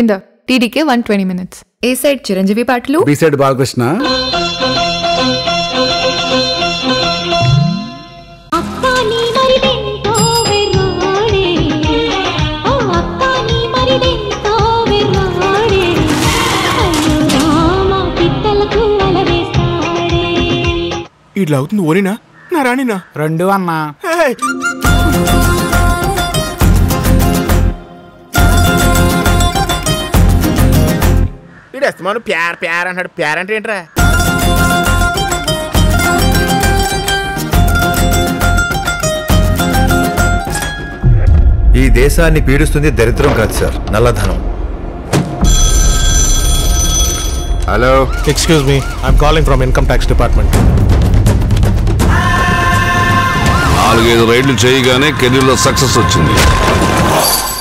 ఇంద TDK one twenty minutes. A side Chiranjeevi పాటలు? B side Balakrishna. ఇట్లా అవుతుంది ఓనినా? నా రాణినా? రెండు అన్నా. ఎస్తమాను ప్యార్ ప్యార్ అంటాడు ప్యార్ అంటే ఏంట్రా? ఈ దేశాన్ని పీడిస్తుంది దరిద్రం కాదు సార్. నల్లధనం. Hello. Excuse me I'm calling from income tax department నాలుగైదు రైడ్లు చేయగానే కెరీర్లో సక్సెస్ వచ్చింది.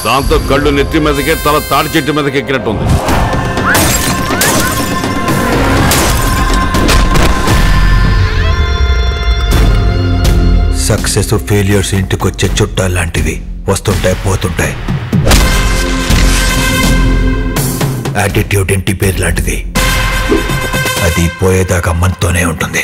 దాంతో కళ్ళు నెత్తి మీదకే తల తాడి చెట్టు మీదకి ఎక్కినట్టుంది. సక్సెస్ ఫెయిలియర్స్ ఇంటికొచ్చే చుట్టాలు వస్తుంటాయి పోతుంటాయి. యాటిట్యూడ్ ఇంటి పేరు లాంటిది అది పోయేదాకా మనతోనే ఉంటుంది.